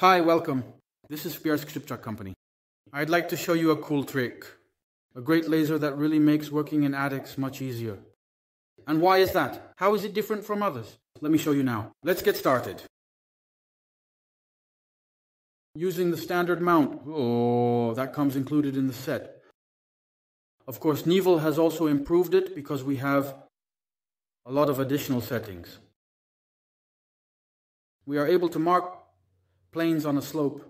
Hi, welcome. This is Pierre Skrzypczak Company. I'd like to show you a cool trick. A great laser that really makes working in attics much easier. And why is that? How is it different from others? Let me show you now. Let's get started. Using the standard mount. Oh, that comes included in the set. Of course, Nivel has also improved it because we have a lot of additional settings. We are able to mark planes on a slope.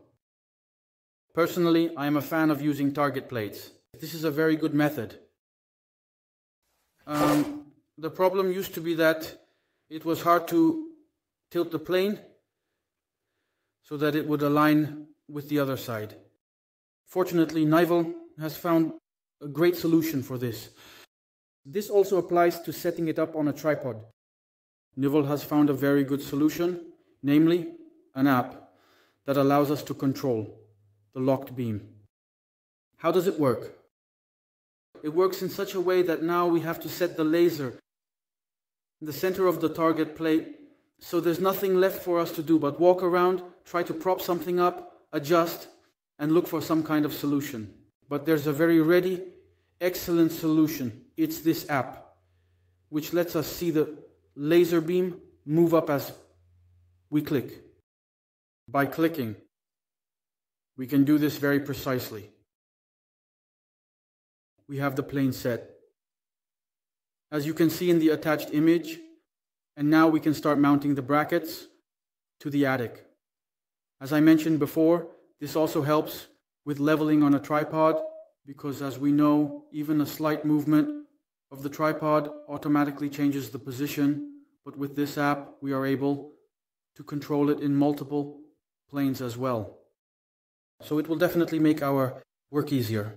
Personally, I am a fan of using target plates. This is a very good method. Um, the problem used to be that it was hard to tilt the plane so that it would align with the other side. Fortunately, Nivel has found a great solution for this. This also applies to setting it up on a tripod. Nivel has found a very good solution, namely an app that allows us to control the locked beam. How does it work? It works in such a way that now we have to set the laser in the center of the target plate so there's nothing left for us to do but walk around, try to prop something up, adjust, and look for some kind of solution. But there's a very ready, excellent solution. It's this app, which lets us see the laser beam move up as we click. By clicking, we can do this very precisely. We have the plane set. As you can see in the attached image, and now we can start mounting the brackets to the attic. As I mentioned before, this also helps with leveling on a tripod because as we know, even a slight movement of the tripod automatically changes the position, but with this app we are able to control it in multiple planes as well. So it will definitely make our work easier.